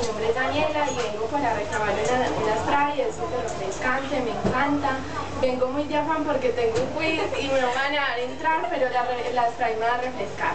mi nombre es Daniela y vengo para reclamar una, una spray, es súper refrescante, me encanta. Vengo muy de afán porque tengo un quiz y me van a dar entrar, pero la, la me va a refrescar.